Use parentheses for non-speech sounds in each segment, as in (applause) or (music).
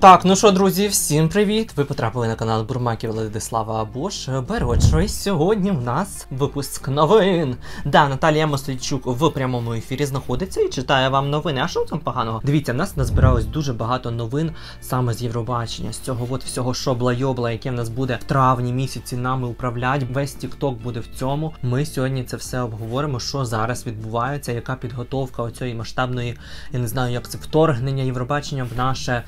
Так, ну що, друзі, всім привіт! Ви потрапили на канал Бурмаків Владислава Абош. Берочо, сьогодні в нас випуск новин. Да, Наталія Мосельчук в прямому ефірі знаходиться і читає вам новини. А що там поганого? Дивіться, в нас назбиралось дуже багато новин саме з Євробачення, з цього от всього шобла-йобла, яке в нас буде в травні місяці нами управлять. Весь Тікток буде в цьому. Ми сьогодні це все обговоримо, що зараз відбувається, яка підготовка оцієї масштабної, я не знаю, як це вторгнення Євробачення в наше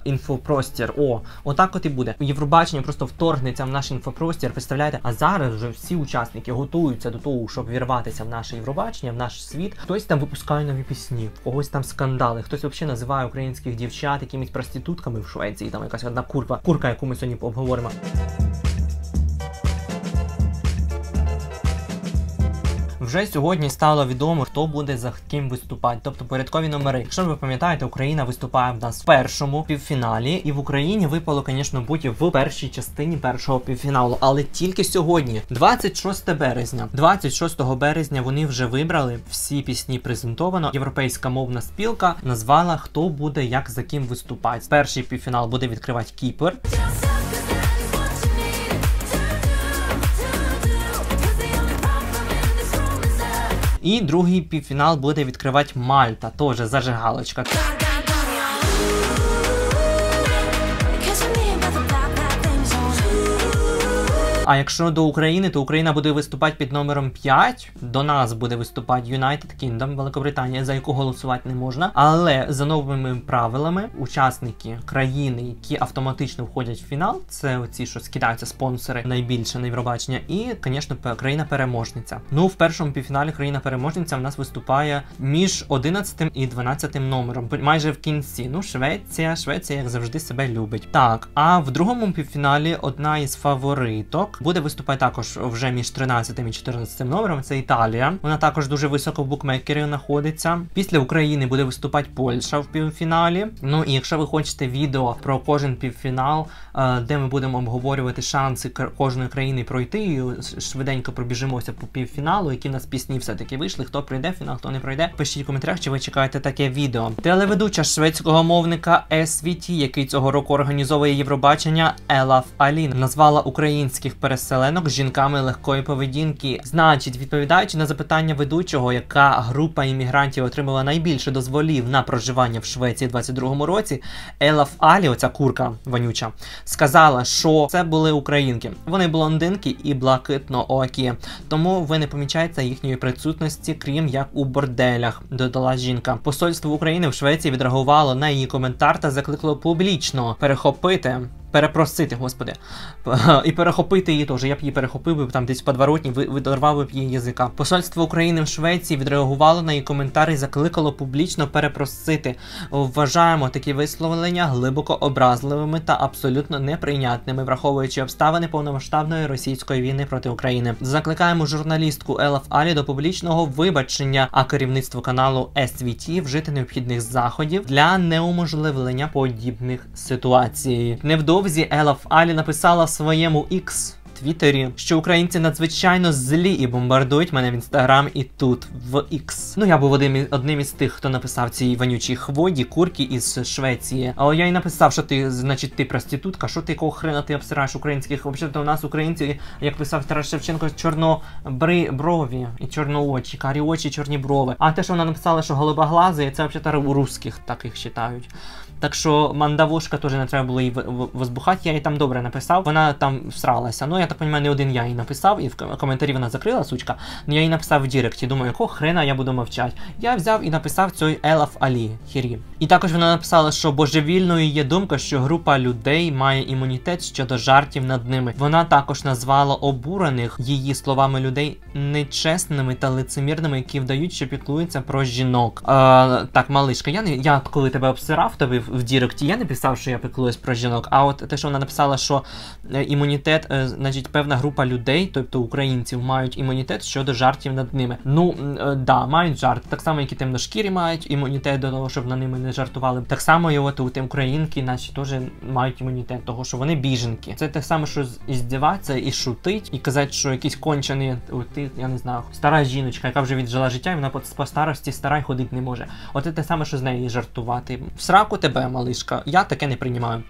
інфопростір. О, отак от і буде. Євробачення просто вторгнеться в наш інфопростір. Представляєте, а зараз вже всі учасники готуються до того, щоб вірватися в наше Євробачення, в наш світ. Хтось там випускає нові пісні, в когось там скандали, хтось взагалі називає українських дівчат якимись проститутками в Швеції. Там якась одна курка, курка, яку ми сьогодні обговоримо. Вже сьогодні стало відомо, хто буде за ким виступати, тобто порядкові номери. Якщо ви пам'ятаєте, Україна виступає в нас в першому півфіналі, і в Україні випало, звісно, бути в першій частині першого півфіналу, але тільки сьогодні, 26 березня. 26 березня вони вже вибрали всі пісні презентовано. Європейська мовна спілка назвала, хто буде як за ким виступати. Перший півфінал буде відкривати Кіпр. І другий півфінал буде відкривати Мальта, теж зажигалочка. А якщо до України, то Україна буде виступати під номером 5. До нас буде виступати United Kingdom, Великобританія, за яку голосувати не можна. Але за новими правилами учасники країни, які автоматично входять в фінал, це оці, що скидаються спонсори найбільше на Євробачення, і, звісно, країна-переможниця. Ну, в першому півфіналі країна-переможниця в нас виступає між 11 і 12 номером, майже в кінці. Ну, Швеція, Швеція, як завжди, себе любить. Так, а в другому півфіналі одна із фавориток буде виступати також вже між 13 і 14 номером. Це Італія. Вона також дуже високо в букмекері знаходиться. Після України буде виступати Польща в півфіналі. Ну і якщо ви хочете відео про кожен півфінал, е, де ми будемо обговорювати шанси кожної країни пройти, і швиденько пробіжимося по півфіналу, які в нас пісні все-таки вийшли. Хто пройде фінал, хто не пройде. Пишіть в коментарях, чи ви чекаєте таке відео. Телеведуча шведського мовника SVT, який цього року організовує Євробачення, Елаф Алін, назвала українських переселенок з жінками легкої поведінки. Значить, відповідаючи на запитання ведучого, яка група іммігрантів отримала найбільше дозволів на проживання в Швеції у 22-му році, Елаф Алі, оця курка вонюча, сказала, що це були українки. Вони блондинки і блакитно-окі, тому ви не помічаєте їхньої присутності, крім як у борделях, додала жінка. Посольство України в Швеції відреагувало на її коментар та закликало публічно перехопити перепросити, господи, і перехопити її теж. Я б її перехопив там десь подворотні, видорвав б її язика. Посольство України в Швеції відреагувало на її коментар і закликало публічно перепросити. Вважаємо такі висловлення глибоко образливими та абсолютно неприйнятними, враховуючи обставини повномасштабної російської війни проти України. Закликаємо журналістку Елаф Алі до публічного вибачення, а керівництво каналу SVT вжити необхідних заходів для неуможливлення подібних ситуацій. Невдовзі Невдовзі Елаф Алі написала своєму X Твіттері, що українці надзвичайно злі і бомбардують мене в інстаграм і тут, в X. Ну я був одним, одним із тих, хто написав цій вонючій хводі, курки із Швеції. Але я й написав, що ти, значить, ти проститутка, що ти якого хрена ти обсираєш українських. Взагалі-то у нас українці, як писав Тарас Шевченко, чорноброві і чорноочі, карі очі, чорні брови. А те, що вона написала, що голубоглази, це взагалі у русських так їх вважають. Так що мандавошка теж не треба було її возбухати. Я їй там добре написав. Вона там всралася. Ну я так розумію, не один я їй написав, і в коментарі вона закрила сучка. Ну я їй написав в Діректі. Думаю, якого хрена я буду мовчати. Я взяв і написав цей Елаф Алі Хірі. І також вона написала, що божевільною є думка, що група людей має імунітет щодо жартів над ними. Вона також назвала обурених її словами людей нечесними та лицемірними, які вдають, що піклуються про жінок. Е, так, малишка, я не я коли тебе обсирав тобі в Діректі, я не писав, що я піклуюсь про жінок. А от те, що вона написала, що е, імунітет, е, значить, певна група людей, тобто українців, мають імунітет щодо жартів над ними. Ну е, да, мають жарт. Так само, як і темношкірі мають імунітет до того, щоб на ними не жартували. Так само і от українки, наші теж мають імунітет, того що вони біженки. Це те саме, що здіватися і шутить, і казати, що якісь кончений, ти, я не знаю, стара жіночка, яка вже віджила життя, і вона по, старості стара й ходити не може. От це те саме, що з нею жартувати. В сраку тебе, малишка, я таке не приймаю.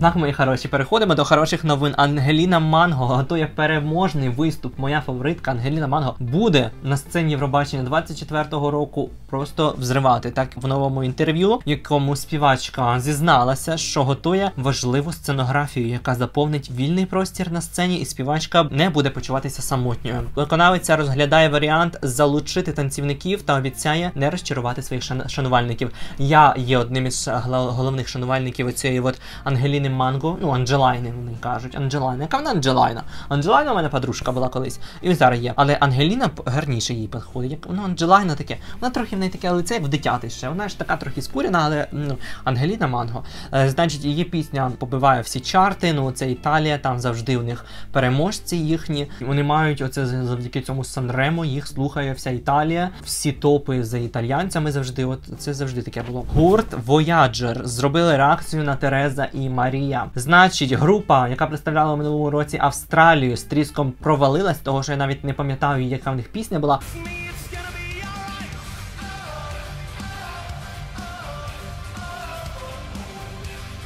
Так, мої хороші, переходимо до хороших новин. Ангеліна Манго готує переможний виступ. Моя фаворитка Ангеліна Манго буде на сцені Євробачення 24-го року просто взривати. Так в новому інтерв'ю, якому співачка зізналася, що готує важливу сценографію, яка заповнить вільний простір на сцені, і співачка не буде почуватися самотньою. Виконавиця розглядає варіант залучити танцівників та обіцяє не розчарувати своїх шан- шанувальників. Я є одним із головних шанувальників цієї от Ангеліни Манго, ну Анджелайни вони кажуть. Анджелайна. Яка вона Анджелайна? Анджелайна у мене подружка була колись, і зараз є. Але Ангеліна гарніше їй підходить. Ну Анджелайна таке. Вона трохи в неї таке лице в дитяти ще. Вона ж така трохи скурена, але ну Ангеліна Манго. Е, значить, її пісня побиває всі чарти. Ну це Італія, там завжди у них переможці їхні. Вони мають оце завдяки цьому Санремо. Їх слухає вся Італія. Всі топи за італійцями завжди. От це завжди таке було. Гурт Voyager зробили реакцію на Тереза і Марія. Значить, група, яка представляла в минулому році Австралію, з тріском провалилась, того що я навіть не пам'ятаю, яка в них пісня була.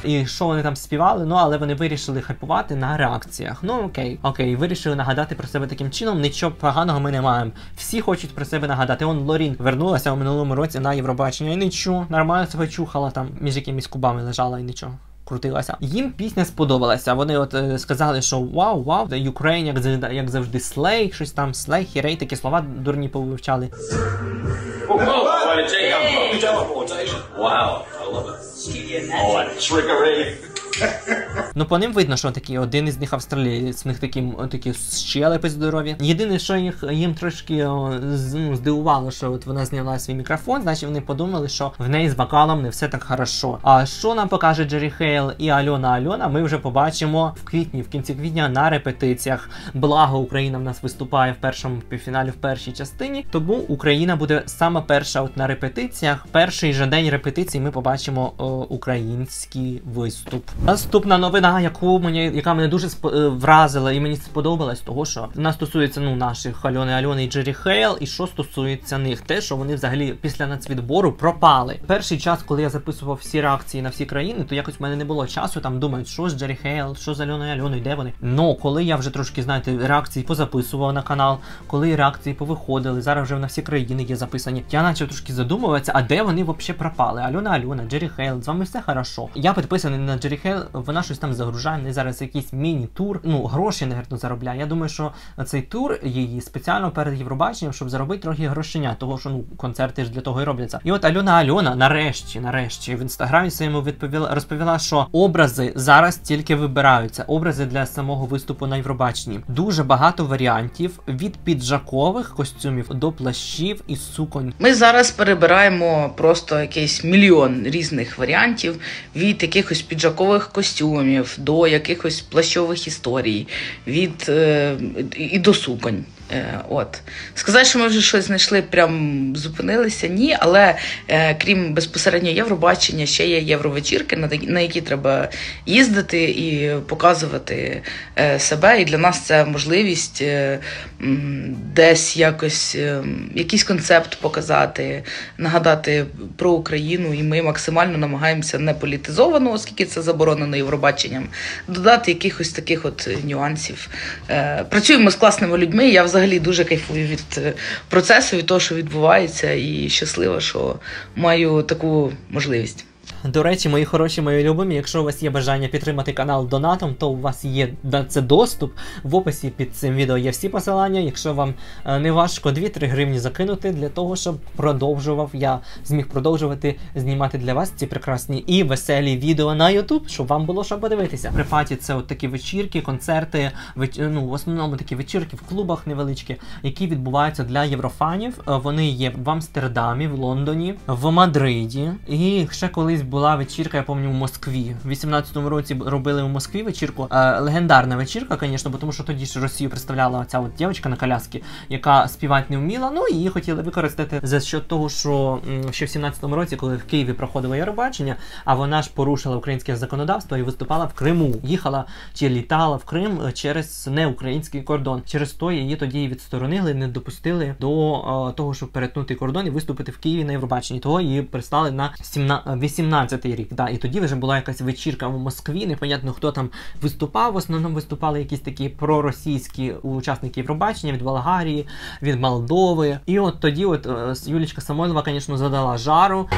І що вони там співали, ну але вони вирішили хайпувати на реакціях. Ну окей, окей, вирішили нагадати про себе таким чином. Нічого поганого ми не маємо. Всі хочуть про себе нагадати. Он Лорін вернулася у минулому році на Євробачення і нічого, нормально себе чухала там між якимись кубами лежала і нічого. Крутилася. Їм пісня сподобалася. Вони от е, сказали, що вау, вау, Ukraine, як, завжди- як завжди, slay, щось там, slay, hooray, такі слова дурні повивчали. Wow, I love it. Oh, (laughs) trickery. Ну, по ним видно, що такий один із них австралієць, в них такі, такі щелепи здорові. Єдине, що їх їм трошки ну, здивувало, що от вона зняла свій мікрофон, значить вони подумали, що в неї з вокалом не все так хорошо. А що нам покаже Джері Хейл і Альона Альона, ми вже побачимо в квітні, в кінці квітня на репетиціях. Благо Україна в нас виступає в першому півфіналі в першій частині. Тому Україна буде саме перша от на репетиціях. Перший же день репетицій ми побачимо о, український виступ. Наступна новина, яку мені яка мене дуже спо- е, вразила і мені сподобалась, того що вона стосується ну наших Альони Альони і Джері Хейл, і що стосується них, те, що вони взагалі після нацвідбору пропали. Перший час, коли я записував всі реакції на всі країни, то якось в мене не було часу там думати, що з Джері Хейл, що з Альоною Альоною, де вони. Ну коли я вже трошки знаєте реакції позаписував на канал, коли реакції повиходили, зараз вже на всі країни є записані. Я почав трошки задумуватися, а де вони взагалі пропали? Альона Альона, Джері Хейл, з вами все хорошо. Я підписаний на Джері Хейл, вона щось там загружає, в неї зараз якийсь міні-тур. Ну, гроші, навірно, заробляє. Я думаю, що цей тур її спеціально перед Євробаченням, щоб заробити трохи грошеня, того що ну концерти ж для того і робляться. І от Альона Альона, нарешті, нарешті, в інстаграмі своєму відповіла розповіла, що образи зараз тільки вибираються. Образи для самого виступу на Євробаченні. Дуже багато варіантів від піджакових костюмів до плащів і суконь. Ми зараз перебираємо просто якийсь мільйон різних варіантів від якихось піджакових костюмів до якихось плащових історій, від е, і до суконь. Е, от сказати, що ми вже щось знайшли, прям зупинилися. Ні, але е, крім безпосередньо Євробачення, ще є євровечірки, на, які треба їздити і показувати е, себе. І для нас це можливість десь якось якийсь концепт показати, нагадати про Україну. І ми максимально намагаємося не політизовано, оскільки це заборонено Євробаченням, додати якихось таких от нюансів. Працюємо з класними людьми. Я взагалі дуже кайфую від е, процесу, від того, що відбувається, і щаслива, що маю таку можливість. До речі, мої хороші, мої любимі, якщо у вас є бажання підтримати канал донатом, то у вас є на це доступ. В описі під цим відео є всі посилання. Якщо вам е, не важко 2-3 гривні закинути для того, щоб продовжував, я зміг продовжувати знімати для вас ці прекрасні і веселі відео на YouTube, щоб вам було що подивитися. При паті це от такі вечірки, концерти, веч... ну, в основному такі вечірки в клубах невеличкі, які відбуваються для єврофанів. Е, Вони є в Амстердамі, в Лондоні, в Мадриді. І ще колись була вечірка, я пам'ятаю, в Москві. В 18-му році робили в Москві вечірку. Е, легендарна вечірка, звісно, бо тому що тоді ж Росію представляла ця от дівчинка на коляскі, яка співати не вміла. Ну її хотіли використати за счет того, що ще в 17-му році, коли в Києві проходило Євробачення, а вона ж порушила українське законодавство і виступала в Криму. Їхала чи літала в Крим е, через неукраїнський кордон. Через то її тоді відсторонили, не допустили до е, того, щоб перетнути кордон і виступити в Києві на Євробаченні. Того її прислали на 17 17-й рік. Да, І тоді вже була якась вечірка в Москві. Непонятно, хто там виступав. В основному виступали якісь такі проросійські учасники Євробачення від Болгарії, від Молдови. І от тоді, от е, Юлічка Самойлова, звісно, задала жару.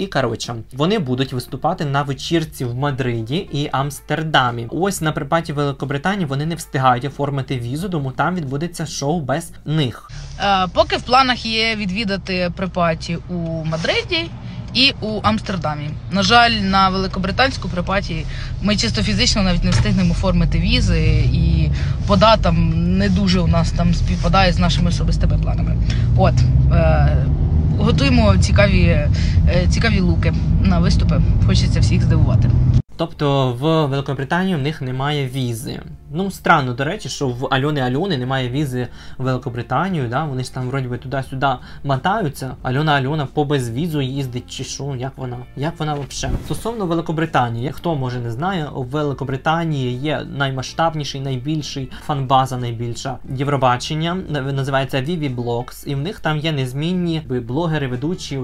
І коротше, вони будуть виступати на вечірці в Мадриді і Амстердамі. Ось на припаті Великобританії вони не встигають оформити візу, тому там відбудеться шоу без них. Е, поки в планах є відвідати припаті у Мадриді і у Амстердамі. На жаль, на великобританську припаті ми чисто фізично навіть не встигнемо оформити візи, і по датам не дуже у нас там співпадає з нашими особистими планами. От. Е, Готуємо цікаві, е, цікаві луки на виступи. Хочеться всіх здивувати. Тобто в Великобританії в них немає візи. Ну, странно, до речі, що в Альони Альони немає візи в Великобританію, да? Вони ж там вроді би туди-сюди мотаються. Альона Альона по безвізу їздить чи що, як вона? Як вона взагалі? Стосовно Великобританії, хто може не знає, у Великобританії є наймасштабніший, найбільший фанбаза, найбільша Євробачення. Називається Vivi Blogs, і в них там є незмінні блогери, ведучі,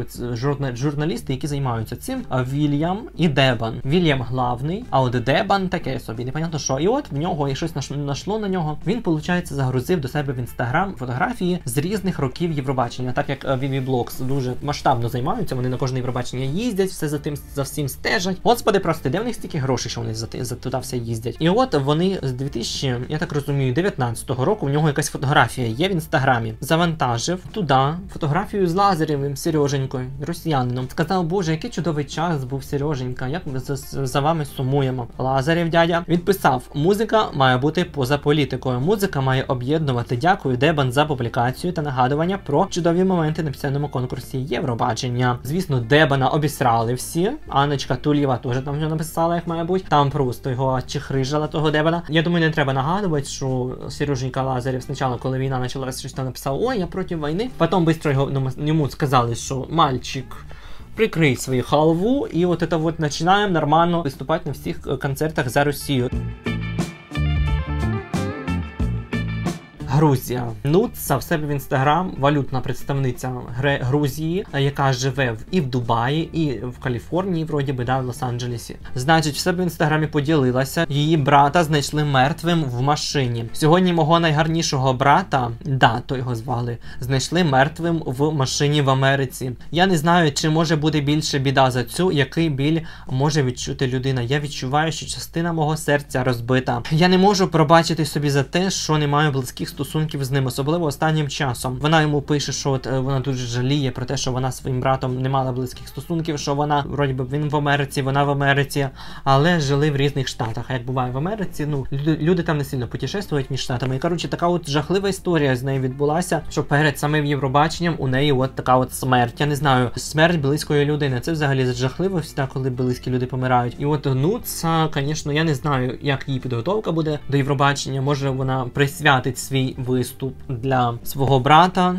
журналісти, які займаються цим. Вільям і Дебан. Вільям главний, а от Дебан таке собі, непонятно що. І от в нього щось нашло на нього. Він, виходить, загрузив до себе в інстаграм фотографії з різних років Євробачення. Так як Vivi Blogs дуже масштабно займаються, вони на кожне Євробачення їздять, все за тим за всім стежать. Господи, просто де в них стільки грошей, що вони за за туди все їздять. І от вони з 2000, я так розумію, 19-го року в нього якась фотографія є в інстаграмі. Завантажив туди фотографію з Лазарєвим Сереженькою, росіянином. Сказав, Боже, який чудовий час був Сереженька, як ми за, за вами сумуємо. Лазарєв дядя відписав: музика має бути поза політикою. Музика має об'єднувати. Дякую, Дебан за публікацію та нагадування про чудові моменти на пісенному конкурсі Євробачення. Звісно, Дебана обісрали всі. Анечка Тулєва теж там вже написала, як має бути. Там просто його чехрижала того Дебана. Я думаю, не треба нагадувати, що Сереженька Лазарєв спочатку, коли війна почалася, щось там написав: Ой, я проти війни. Потім швидко його йому сказали, що мальчик. Прикрий свою халву, і от это вот начинаем нормально выступать на всіх концертах за Росію. Грузія. Нуца в себе в інстаграм, валютна представниця Грузії, яка живе в і в Дубаї, і в Каліфорнії, вроді би, да, в Лос-Анджелесі. Значить, в себе в інстаграмі поділилася. Її брата знайшли мертвим в машині. Сьогодні мого найгарнішого брата, да, то його звали, знайшли мертвим в машині в Америці. Я не знаю, чи може бути більше біда за цю, який біль може відчути людина. Я відчуваю, що частина мого серця розбита. Я не можу пробачити собі за те, що не маю близьких стосунків стосунків з ним, особливо останнім часом. Вона йому пише, що от е, вона дуже жаліє про те, що вона своїм братом не мала близьких стосунків, що вона вроді би він в Америці, вона в Америці, але жили в різних штатах. А як буває в Америці, ну люди, там не сильно путешествують між штатами. І коротше, така от жахлива історія з нею відбулася, що перед самим Євробаченням у неї от така от смерть. Я не знаю, смерть близької людини. Це взагалі жахливо, всі коли близькі люди помирають. І от Нуца, звісно, я не знаю, як її підготовка буде до Євробачення. Може вона присвятить свій виступ для свого брата.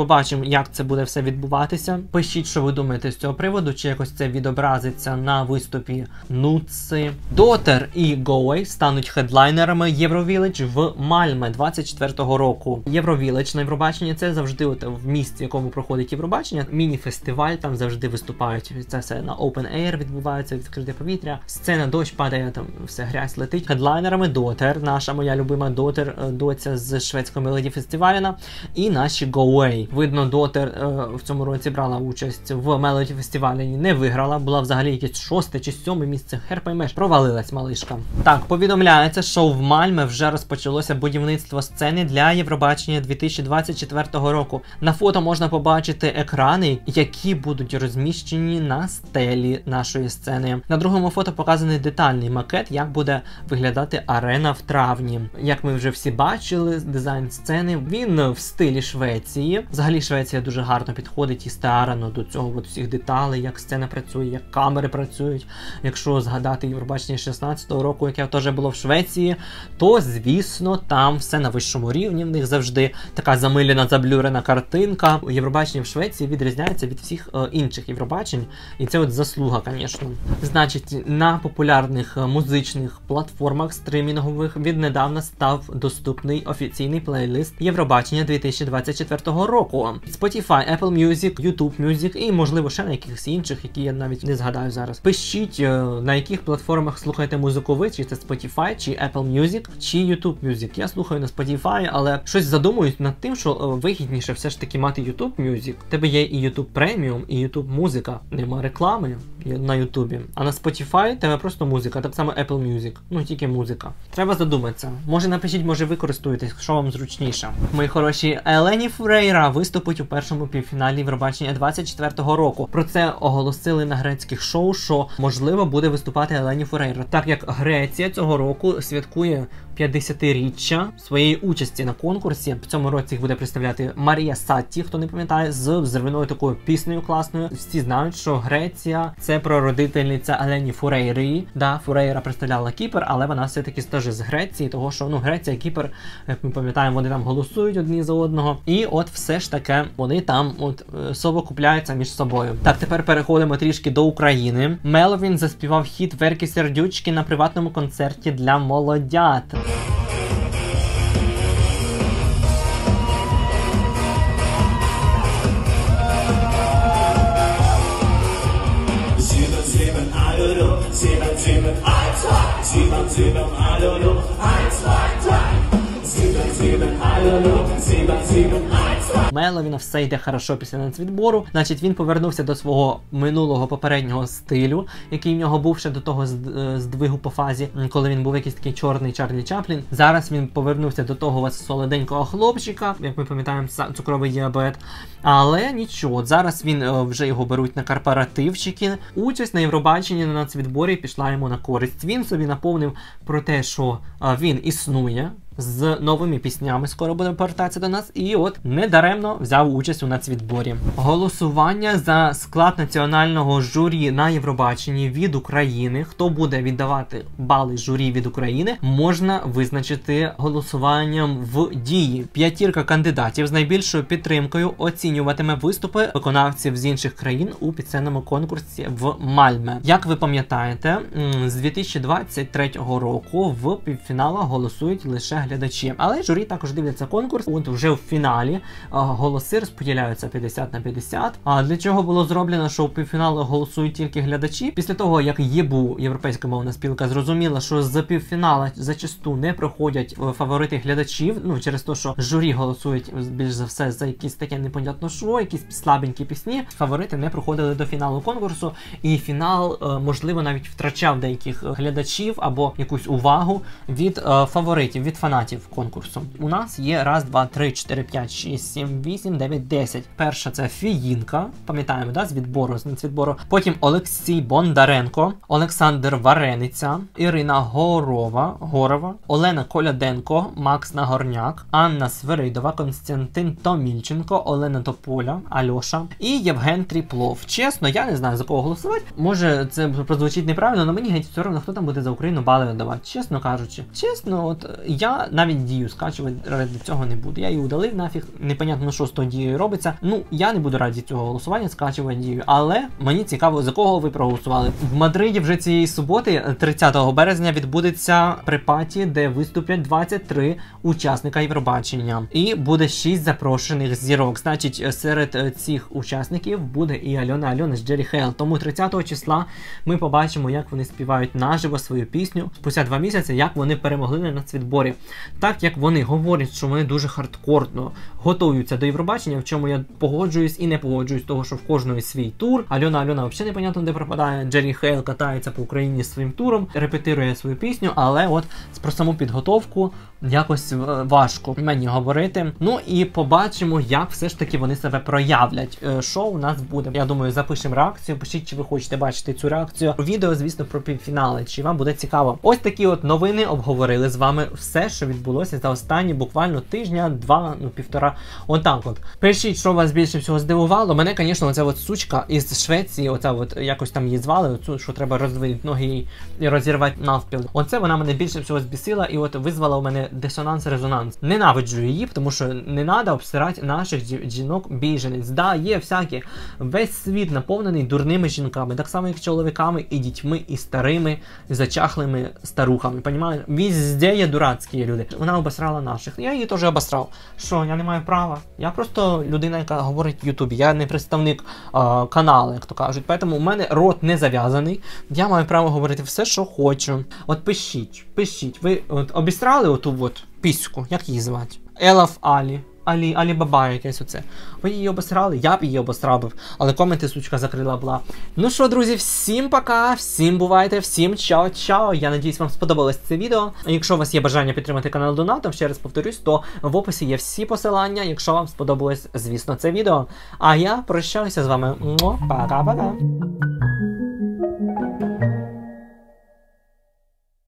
Побачимо, як це буде все відбуватися. Пишіть, що ви думаєте з цього приводу, чи якось це відобразиться на виступі Нуци. Дотер і Гоуей стануть хедлайнерами Євровіледж в Мальме 24-го року. Євровіледж на Євробачення це завжди от в місті, в якому проходить Євробачення. Міні-фестиваль там завжди виступають. Це все на Open Air відбувається, відкрите повітря. Сцена дощ падає, там все грязь летить. Хедлайнерами Дотер, наша моя любима Дотер, е, доця з шведського мелоді фестиваля, і наші Гоуей. Видно, Дотер е, в цьому році брала участь в Мелоді фестивалі. Не виграла, була взагалі якесь шосте чи сьоме місце. Хер поймеш, провалилась малишка. Так, повідомляється, що в Мальме вже розпочалося будівництво сцени для Євробачення 2024 року. На фото можна побачити екрани, які будуть розміщені на стелі нашої сцени. На другому фото показаний детальний макет, як буде виглядати арена в травні. Як ми вже всі бачили, дизайн сцени він в стилі Швеції Взагалі Швеція дуже гарно підходить і старано до цього от всіх деталей, як сцена працює, як камери працюють. Якщо згадати Євробачення 16-го року, яке теж було в Швеції, то звісно там все на вищому рівні. В них завжди така замилена, заблюрена картинка. Євробачення в Швеції відрізняється від всіх е, інших Євробачень, і це от заслуга, звісно. Значить, на популярних е, музичних платформах стримінгових віднедавна став доступний офіційний плейлист Євробачення 2024 року. Spotify, Apple Music, YouTube Music і, можливо, ще на якихось інших, які я навіть не згадаю зараз. Пишіть, е, на яких платформах слухаєте музику ви, чи це Spotify, чи Apple Music, чи YouTube Music. Я слухаю на Spotify, але щось задумуюсь над тим, що е, вигідніше все ж таки мати YouTube Music. У тебе є і YouTube Premium, і YouTube музика. Нема реклами на YouTube. А на Spotify тебе просто музика, так само Apple Music. Ну тільки музика. Треба задуматися. Може напишіть, може ви користуєтесь, що вам зручніше. Мої хороші Елені Фурейра виступить у першому півфіналі Євробачення 24-го року. Про це оголосили на грецьких шоу, що можливо буде виступати Елені Фурейро, так як Греція цього року святкує 50-річчя своєї участі на конкурсі. В цьому році їх буде представляти Марія Сатті, хто не пам'ятає, з взривною такою піснею класною. Всі знають, що Греція це прародительниця Елені Фурейри. Да, Фурейра представляла Кіпр, але вона все-таки теж з Греції, того що ну Греція, Кіпр, як ми пам'ятаємо, вони там голосують одні за одного. І от все ж таке вони там от е, совокупляються між собою. Так, тепер переходимо трішки до України. Меловін заспівав хіт Верки Сердючки на приватному концерті для молодят. Sieben, sieben, eins, zwei, sieben, sieben, Alolo, eins, zwei, drei. Sieben, sieben, Alolo, sieben, sieben, eins. Меловіна все йде хорошо після нацвідбору. Значить, він повернувся до свого минулого попереднього стилю, який в нього був ще до того е, здвигу по фазі, коли він був якийсь такий чорний Чарлі Чаплін. Зараз він повернувся до того солоденького хлопчика, як ми пам'ятаємо, цукровий діабет. Але нічого, зараз він е, вже його беруть на корпоративчики. Участь на Євробаченні на нацвідборі пішла йому на користь. Він собі наповнив про те, що е, він існує з новими піснями. Скоро буде повертатися до нас. І от недаремно взяв участь у нацвідборі. Голосування за склад національного журі на Євробаченні від України. Хто буде віддавати бали журі від України, можна визначити голосуванням в дії. П'ятірка кандидатів з найбільшою підтримкою оцінюватиме виступи виконавців з інших країн у пісенному конкурсі в Мальме. Як ви пам'ятаєте, з 2023 року в півфіналах голосують лише глядачі, але журі також дивляться конкурс. От вже в фіналі голоси розподіляються 50 на 50. А для чого було зроблено, що в півфіналу голосують тільки глядачі? Після того як ЄБУ, європейська мовна спілка, зрозуміла, що з півфінала зачасту не проходять е, фаворити глядачів. Ну через те, що журі голосують більш за все за якісь таке непонятно що, якісь слабенькі пісні. Фаворити не проходили до фіналу конкурсу, і фінал е, можливо навіть втрачав деяких глядачів або якусь увагу від е, фаворитів, від фанатів конкурсу. У нас є раз, два, три, чотири, п'ять, шість, сім, вісім, дев'ять, десять. Перша це Фіїнка, пам'ятаємо, да, з відбору, з нацвідбору. Потім Олексій Бондаренко, Олександр Варениця, Ірина Горова, Горова, Олена Коляденко, Макс Нагорняк, Анна Свиридова, Константин Томільченко, Олена Тополя, Альоша і Євген Тріплов. Чесно, я не знаю за кого голосувати. Може, це прозвучить неправильно, але мені геть все одно, хто там буде за Україну бали видавати. Чесно кажучи, чесно, от е, навіть дію скачувати ради цього не буду. Я її удалив нафіг, непонятно що з тою дією робиться. Ну я не буду раді цього голосування скачувати дію, але мені цікаво, за кого ви проголосували. В Мадриді вже цієї суботи, 30 березня, відбудеться припаті, де виступлять 23 учасника Євробачення, і буде 6 запрошених зірок. Значить, серед е, цих учасників буде і Альона Альона з Джері Хейл. Тому 30 числа ми побачимо, як вони співають наживо свою пісню спустя два місяці, як вони перемогли на нацвідборі. Так як вони говорять, що вони дуже хардкорно готуються до Євробачення, в чому я погоджуюсь і не погоджуюсь, того що в кожної свій тур. Альона Альона взагалі непонятно де пропадає. Джері Хейл катається по Україні своїм туром, репетирує свою пісню, але от про саму підготовку якось е, важко мені говорити. Ну і побачимо, як все ж таки вони себе проявлять. Е, Що у нас буде? Я думаю, запишемо реакцію. Пишіть, чи ви хочете бачити цю реакцію. Відео, звісно, про півфінали. Чи вам буде цікаво? Ось такі от новини обговорили з вами все, що відбулося за останні буквально тижня, два, ну півтора. Отак от. Пишіть, що вас більше всього здивувало. Мене, звісно, оця от сучка із Швеції, оця от якось там її звали, оцю, що треба роздвинути ноги і розірвати навпіл. Оце вона мене більше всього збісила і от визвала у мене дисонанс-резонанс. Ненавиджу її, тому що не треба обсирати наших жінок біженець. Да, є всякі. Весь світ наповнений дурними жінками, так само як чоловіками, і дітьми, і старими, і зачахлими старухами. Понімаєш? Везде є дурацькі люди. Вона обосрала наших. Я її теж обосрав. Що, я не маю права? Я просто людина, яка говорить в Ютубі. Я не представник а, каналу, як то кажуть. Тому у мене рот не зав'язаний. Я маю право говорити все, що хочу. От пишіть, пишіть. Ви от обісрали оту от піську, як її звати? Елаф Алі. Алі, Алі Баба якесь оце. Ви її обосрали, я б її обосрабив, але коменти сучка закрила була. Ну що, друзі, всім пока, всім бувайте, всім чао-чао. Я надіюсь, вам сподобалось це відео. Якщо у вас є бажання підтримати канал Донатом, ще раз повторюсь, то в описі є всі посилання, якщо вам сподобалось, звісно, це відео. А я прощаюся з вами. Пока-пока.